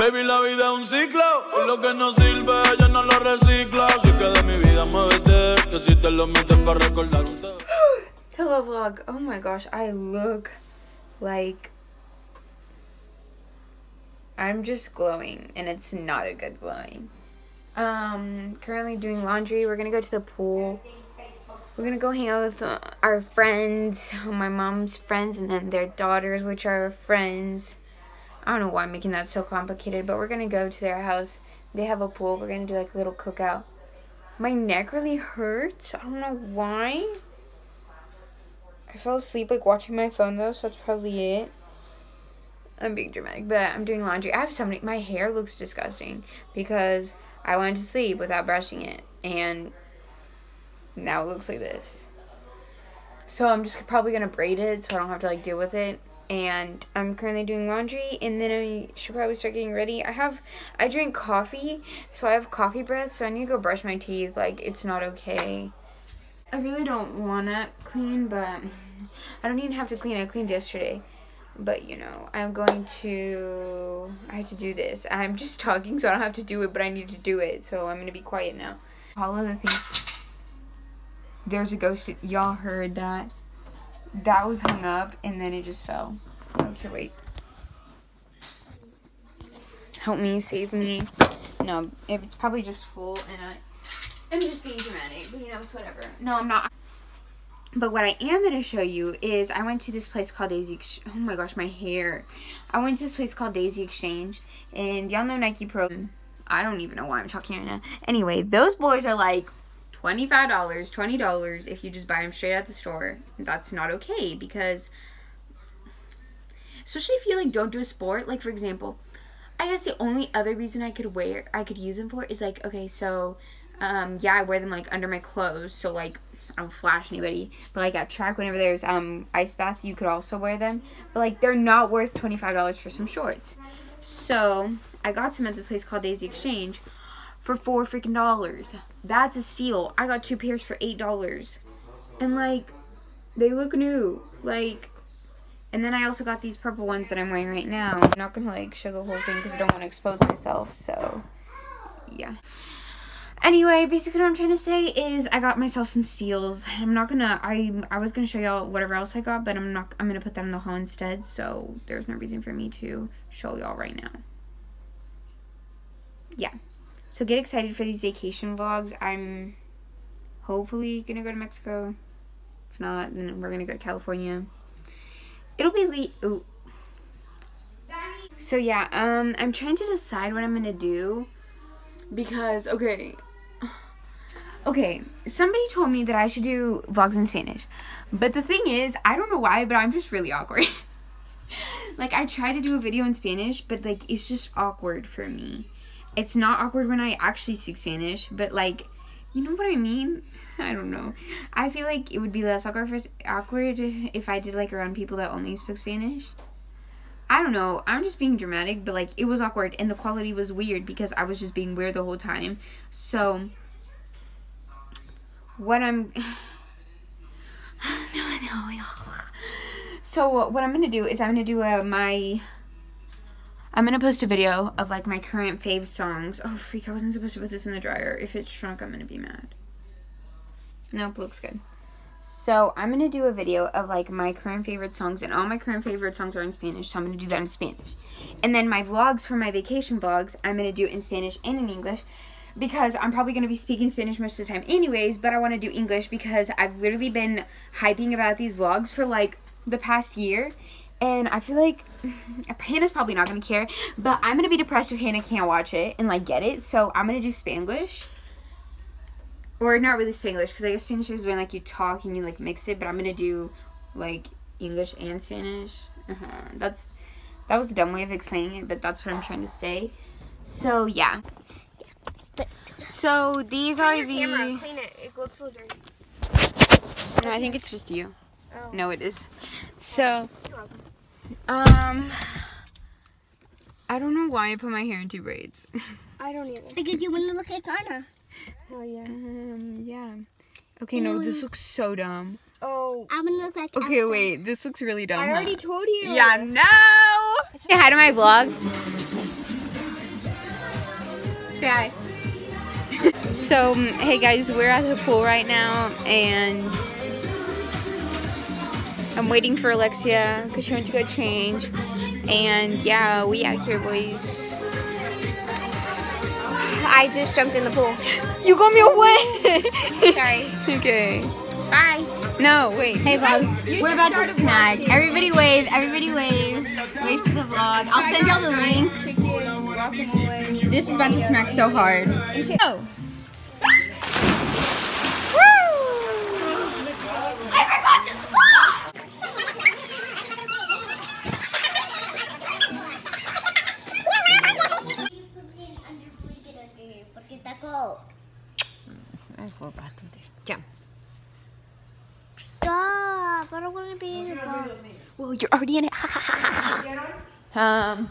Baby, la vida es un ciclo. Y lo que no sirve, ella no lo recicla. Así que de mi vida muévete. Que si te lo metes para recordar Hello vlog. Oh my gosh, I look like I'm just glowing and it's not a good glowing. Um currently doing laundry. We're to go to the pool. We're to go hang out with uh, our friends, my mom's friends and then their daughters which are friends. I don't know why I'm making that so complicated, but we're to go to their house. They have a pool. We're to do like a little cookout. My neck really hurts. I don't know why. I fell asleep like watching my phone though, so that's probably it. I'm being dramatic, but I'm doing laundry. I have so many. My hair looks disgusting because I went to sleep without brushing it, and now it looks like this. So I'm just probably gonna braid it so I don't have to like deal with it. And I'm currently doing laundry, and then I should probably start getting ready. I have, I drink coffee, so I have coffee breath. So I need to go brush my teeth. Like it's not okay. I really don't want to clean, but I don't even have to clean. I cleaned yesterday. But, you know, I'm going to... I have to do this. I'm just talking, so I don't have to do it, but I need to do it. So I'm to be quiet now. All of the things... There's a ghost. Y'all heard that. That was hung up, and then it just fell. Okay, wait. Help me, save me. No, it's probably just full, and I... I'm just being dramatic, but you know, it's whatever. No, I'm not. But what I am going to show you is I went to this place called Daisy Ex- Oh my gosh, my hair. I went to this place called Daisy Exchange. And y'all know Nike Pro. I don't even know why I'm talking right now. Anyway, those boys are like $25, $20 if you just buy them straight at the store. That's not okay because especially if you like don't do a sport, like for example, I guess the only other reason I could wear I could use them for is like okay, so um yeah, I wear them like under my clothes, so like I don't flash anybody. But like at track whenever there's um ice baths, you could also wear them. But like they're not worth twenty five dollars for some shorts. So I got some at this place called Daisy Exchange for four freaking dollars. That's a steal. I got two pairs for eight dollars. And like they look new. Like and then I also got these purple ones that I'm wearing right now. I'm not gonna like show the whole thing because I don't want to expose myself. So yeah. Anyway, basically what I'm trying to say is I got myself some steals. I'm not gonna I I was gonna show y'all whatever else I got, but I'm not I'm gonna put that in the haul instead, so there's no reason for me to show y'all right now. Yeah. So get excited for these vacation vlogs. I'm hopefully gonna go to Mexico. If not, then we're gonna go to California. It'll be ooh. So yeah, um I'm trying to decide what I'm gonna do because okay okay somebody told me that i should do vlogs in spanish but the thing is i don't know why but i'm just really awkward like i try to do a video in spanish but like it's just awkward for me it's not awkward when i actually speak spanish but like you know what i mean i don't know i feel like it would be less awkward if i did like around people that only speak spanish I don't know. I'm just being dramatic, but like it was awkward and the quality was weird because I was just being weird the whole time. So what I'm no, no. So what I'm gonna do is I'm gonna do a my I'm gonna post a video of like my current fave songs. Oh freak! I wasn't supposed to put this in the dryer. If it's shrunk, I'm gonna be mad. Nope, looks good. So I'm gonna do a video of like my current favorite songs, and all my current favorite songs are in Spanish. So I'm gonna do that in Spanish, and then my vlogs for my vacation vlogs I'm gonna do in Spanish and in English, because I'm probably gonna be speaking Spanish most of the time, anyways. But I want to do English because I've literally been hyping about these vlogs for like the past year, and I feel like Hannah's probably not gonna care, but I'm gonna be depressed if Hannah can't watch it and like get it. So I'm gonna do Spanglish or not really Spanglish because I guess Spanish is when like you talk and you like mix it, but I'm gonna do like English and Spanish. Uh-huh. That's that was a dumb way of explaining it, but that's what I'm trying to say. So yeah. So these are Clean camera. the. Clean it. It looks so dirty. No, I think it's just you. Oh. No, it is. So You're welcome. Um, I don't know why I put my hair in two braids. I don't either. Because you want to look like Anna. Oh yeah. um, yeah. Okay, no, this looks so dumb. Oh. I'm going to look like Okay, Elsa. wait, this looks really dumb. I huh? already told you. Yeah, no. Say hi to my vlog. Guys. so, mm, hey guys, we're at the pool right now, and I'm waiting for Alexia because she went to go change. And yeah, we out here, boys. I just jumped in the pool. You got me away. Sorry. okay. Bye. No, wait. Hey vlog, we're about to snag. Everybody wave, everybody wave. Wave to the vlog. I'll send y'all the links. This is about to smack so hard. Oh. I don't want to be in your phone. Well, you're already in it. um.